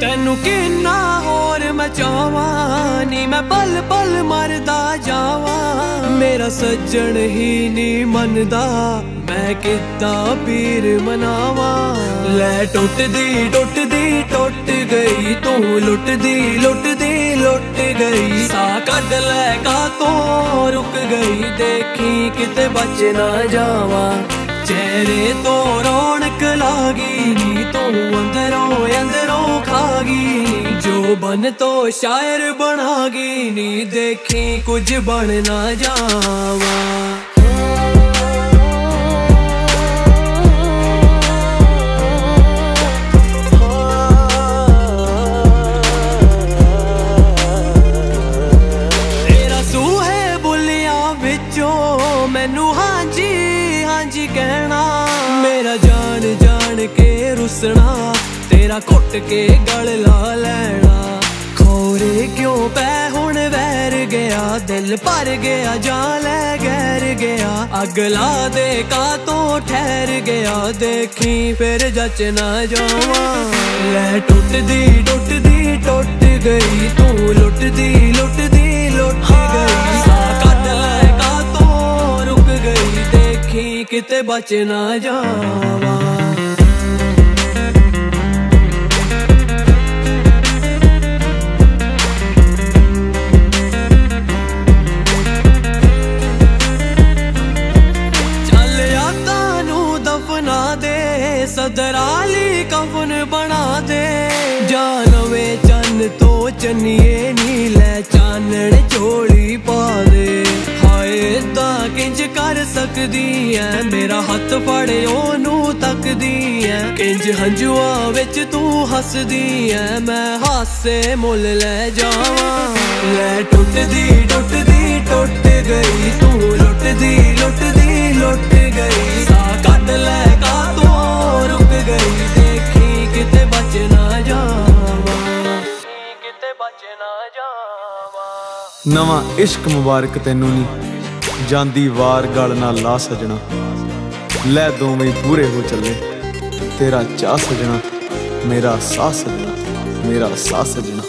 ਤੈਨੂੰ ਕਿੰਨਾ ਹੋਰ ਮਚਾਵਾਂ ਨੀ ਮੈਂ ਪਲ ਪਲ ਮਰਦਾ ਜਾਵਾਂ। ਮੇਰਾ ਸੱਜਣ ਹੀ ਨੀ ਮੰਨਦਾ, ਮੈਂ ਕਿੱਦਾਂ ਪੀਰ ਮਨਾਵਾਂ। ਲੈ ਟੁੱਟਦੀ ਟੁੱਟਦੀ, ਟੁੱਟ ਗਈ, ਤੂੰ ਲੁੱਟਦੀ ਲੁੱਟਦੀ, ਲੁੱਟ ਗਈ। ਸਾ ਕੱਢ ਲੈ ਕਾ ਤੋਂ ਰੁਕ ਗਈ, ਦੇਖੀ ਕਿਤੇ ਬਚ ਨਾ ਜਾਵਾਂ। ਚਿਹਰੇ ਤੋਂ ਰੌਣਕ ਲਾਗੀ, ਨੀ ਤੂੰ ਅੰਦਰੋਂ ਅੰਦਰੋਂ ਜੋ ਤੋਂ ਸ਼ਾਇਰ ਬਣਾਗੀ, ਨੀ ਦੇਖੀ ਕੁਝ ਬਣ ਨਾ ਜਾਵਾਂ। ਤੇਰਾ ਸੂਹੇ ਬੁੱਲਿਆਂ ਵਿੱਚੋਂ, ਮੈਨੂੰ ਹਾਂਜੀ ਹਾਂਜੀ ਕਹਿਣਾ। ਮੇਰਾ ਜਾਣ ਜਾਣ ਕੇ ਰੁਸਣਾ, ਤੇਰਾ ਘੁੱਟ ਕੇ ਗਲ ਲਾ ਲੈਣਾ। ਗਿਆ ਦਿਲ ਭਰ ਗਿਆ ਜਾਂ ਲੈ ਗੈਰ ਗਿਆ। ਅਗਲਾ ਦੇ ਕਾ ਤੋਂ ਠਹਿਰ ਗਿਆ ਦੇਖੀ ਫਿਰ ਜੱਚ ਨਾ ਜਾਵਾਂ। ਲੈ ਟੁੱਟਦੀ ਟੁੱਟਦੀ ਟੁੱਟ ਗਈ। ਤੂੰ ਲੁੱਟਦੀ ਲੁੱਟਦੀ ਲੁੱਟ ਗਈ। ਕੱਢ ਲੈ ਕਾ ਤੋਂ ਰੁਕ ਗਈ। ਦੇਖੀ ਕਿਤੇ ਬਚ ਨਾ ਜਾਵਾਂ। ਦੇ ਸਦਰਾਲੀ ਕਫਨ ਬਣਾ ਦੇ। ਜਾਂ ਨਵੇਂ ਚੰਨ ਤੋਂ ਚੰਨੀਏ ਨੀ ਲੈ, ਚਾਨਣ ਝੋਲੀ ਪਾ ਦੇ। ਹਾਏ, ਤਾਂ ਕਿੰਜ ਕਰ ਸਕਦੀ ਐ? ਮੇਰਾ ਹੱਥ ਫੜ, ਉਹਨੂੰ ਤੱਕਦੀ ਐ। ਕਿੰਜ ਹੰਝੂਆਂ ਵਿੱਚ ਤੂੰ ਹੱਸਦੀ ਐ? ਮੈਂ ਹਾਸੇ ਮੁੱਲ ਲੈ ਜਾਵਾਂ। ਲੈ ਟੁੱਟਦੀ ਟੁੱਟਦੀ, ਟੁੱਟ ਗਈ। ਤੂੰ ਲੁੱਟਦੀ ਨਵਾਂ ਇਸ਼ਕ ਮੁਬਾਰਕ ਤੈਨੂੰ ਨੀ। ਜਾਂਦੀ ਵਾਰ ਗਲ ਨਾਲ ਲਾ ਸਜਣਾ। ਲੈ ਦੋਵੇਂ ਪੂਰੇ ਹੋ ਚੱਲੇ। ਤੇਰਾ ਚਾਹ ਸਜਣਾ। ਮੇਰਾ ਸਾਹ ਸਜਣਾ। ਮੇਰਾ ਸਾਹ ਸਜਣਾ।